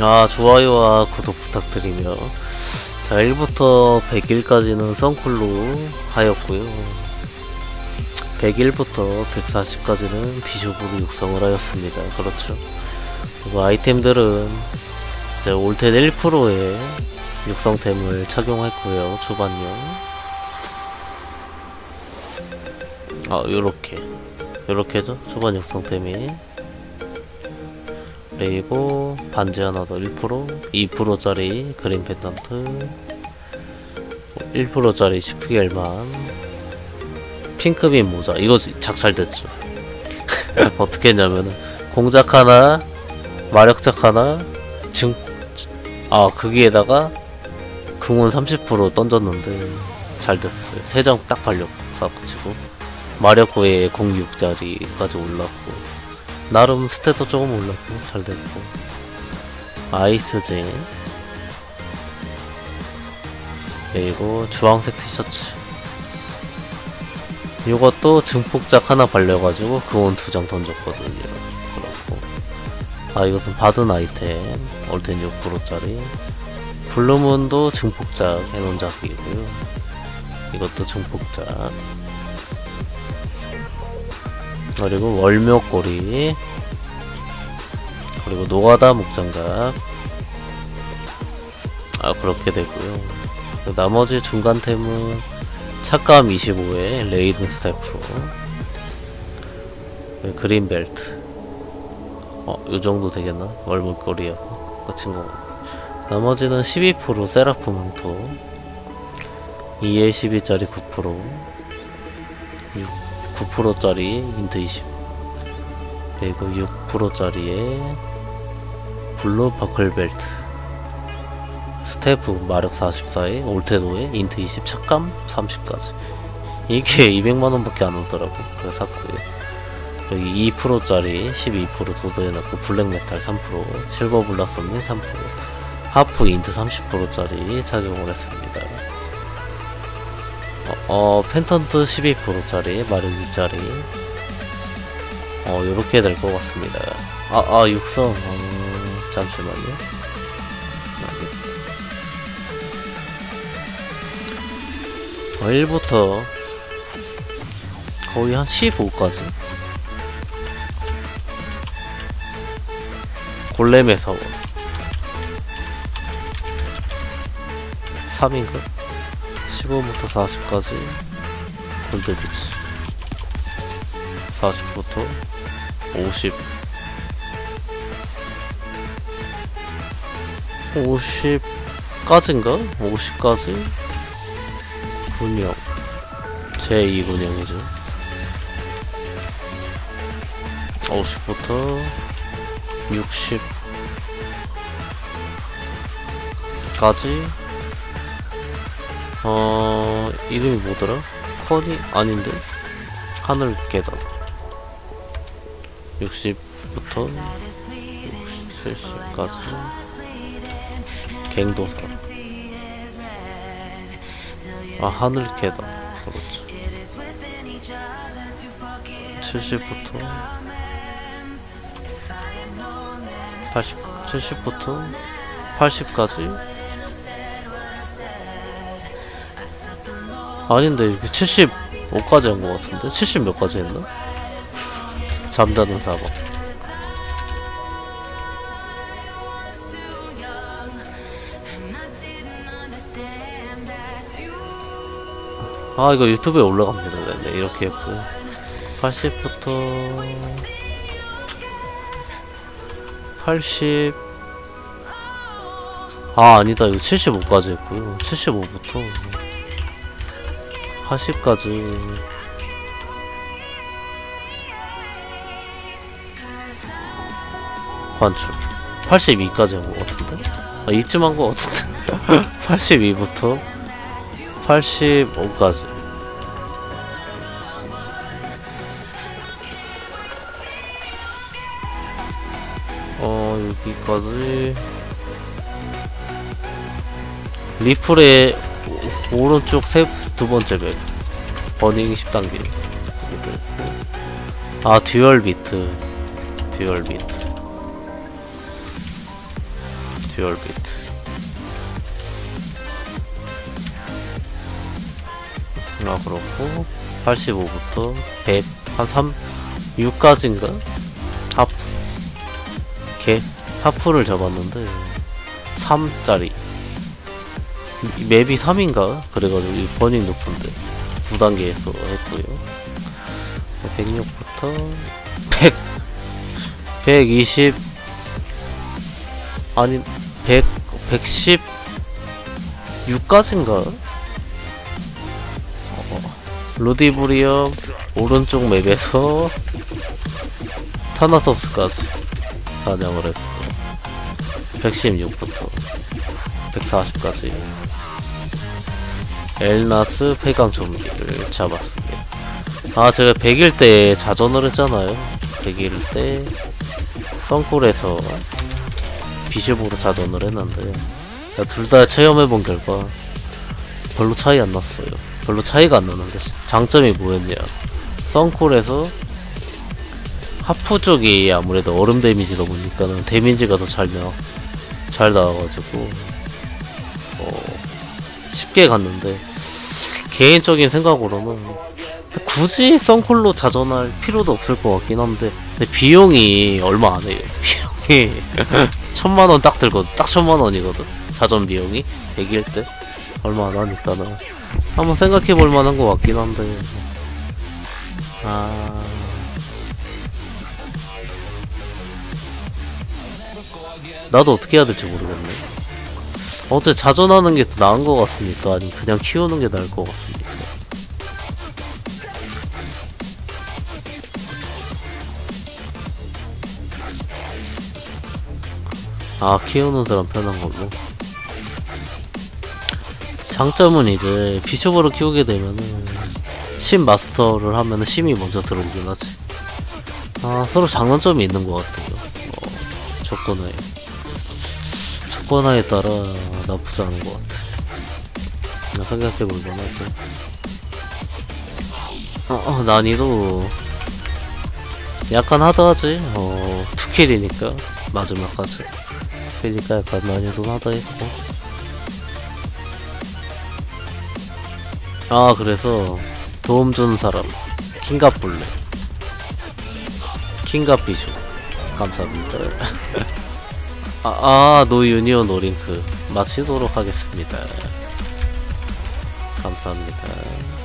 아 좋아요와 구독 부탁드리며. 자 1부터 100일까지는 썬쿨로 하였고요. 101부터 140까지는 비숍으로 육성을 하였습니다. 그렇죠? 그리고 아이템들은 이제 올텐 1%의 육성템을 착용했고요 초반용 아 요렇게. 요렇게죠? 초반 육성템이 그리고 반지 하나 더 1% 2%짜리 그린 펜던트 1%짜리 슈프겔만 핑크빈 모자. 이거 작살됐죠? 어떻게 했냐면은 공작 하나 마력작 하나 증... 아 거기에다가 궁은 30% 던졌는데 잘 됐어요. 3장 딱 발려가지고 마력 구에 06짜리까지 올랐고 나름 스탯도 조금 올랐고 잘 됐고. 아이스제. 그리고 주황색 티셔츠. 이것도 증폭작 하나 발려가지고 그건 두장 던졌거든요. 그렇고. 아 이것은 받은 아이템. 올텐 6%짜리. 블루문도 증폭작 해놓은 작이고요. 이것도 증폭작 그리고 월묘꼬리. 그리고 노가다 목장갑. 아 그렇게 되고요. 나머지 중간템은 착감 25에 레이든 스태프. 그린 벨트. 어 요정도 되겠나? 월묘꼬리하고 끝인 것 같고 나머지는 12% 세라프 망토. 2에 12짜리 9% 9%짜리 인트 20 그리고 6%짜리의 블루 버클벨트. 스태프 마력 44에 올테도에 인트 20 착감 30까지. 이게 200만원밖에 안 오더라고 그래서 샀고요 여기 2%짜리 12% 도도해놨고 블랙메탈 3% 실버 블라썸민 3% 하프 INT 30%짜리 착용을 했습니다 어, 펜던트 12%짜리, 마력 2짜리. 어, 요렇게 될 것 같습니다. 아, 아, 육성. 음, 잠시만요. 어, 1부터 거의 한 15까지. 골렘의 사원. 3인가? 15부터 40까지 골드비치. 40부터 50 50까지인가? 50까지? 군역. 제2군역이죠. 50부터 60 까지 어 이름이 뭐더라? 커니? 아닌데? 하늘 계단. 60부터 70까지. 갱도사. 아 하늘 계단. 그렇죠. 70부터 80 70부터 80까지 아닌데 이게 75까지 한 것 같은데? 70 몇 가지 했나? 잠자는 사막 아 이거 유튜브에 올라갑니다. 네, 이렇게 했고요 80부터 80 아 아니다. 이거 75까지 했고요. 75부터 80까지. 관출 82까지 한것 같은데? 아 이쯤 한것 같은데? 82부터? 85까지. 어 여기까지. 리플의 오른쪽 세, 두 번째 맵 버닝 10단계 아 듀얼 비트. 듀얼 비트. 듀얼 비트. 아 그렇고. 85부터 100 한 3, 6까지인가? 하프. 개. 하프를 잡았는데 3짜리 맵이 3인가? 그래가지고 이 버닝 높은데 9단계에서 했고요 106부터 100 120 아니 100 116까지인가? 어, 루디브리엄 오른쪽 맵에서 타나토스까지 사냥을 했고 116부터 140까지 엘나스 폐강 좀비를 잡았습니다. 아 제가 100일 때 자전을 했잖아요. 100일 때 썬쿨에서 비숍으로 자전을 했는데 둘 다 체험해본 결과 별로 차이 안 났어요. 별로 차이가 안 나는데 장점이 뭐였냐? 썬콜에서 하프 쪽이 아무래도 얼음 데미지다 보니까는 데미지가 더 잘 나와 잘 나와가지고 어 쉽게 갔는데 개인적인 생각으로는 굳이 썬콜로 자전할 필요도 없을 것 같긴 한데 근데 비용이 얼마 안 해요. 비용이 천만 원 딱 들거든. 딱 천만 원이거든. 자전 비용이. 100일 때 얼마 안 하니까는. 한번 생각해 볼 만한 것 같긴 한데. 아. 나도 어떻게 해야 될지 모르겠네 어째 자전하는 게 더 나은 것 같습니까? 아니 그냥 키우는 게 나을 것 같습니까? 아 키우는 사람 편한 걸로 장점은 이제 비숍으로 키우게 되면은 심 마스터를 하면은 심이 먼저 들어오긴 하지 아 서로 장단점이 있는 것 같아요 어, 조건하에 조건하에 따라 나쁘지 않은 것 같아. 나 생각해볼 만 하고 어, 어 난이도 약간 하드하지? 어 투킬이니까 마지막까지. 그니까 약간 난이도 하드했고. 아 그래서 도움 주는 사람 킹갑 블랙 킹갑 비쇼 감사합니다 아, 아 노 유니온 오링크. 마치도록 하겠습니다. 감사합니다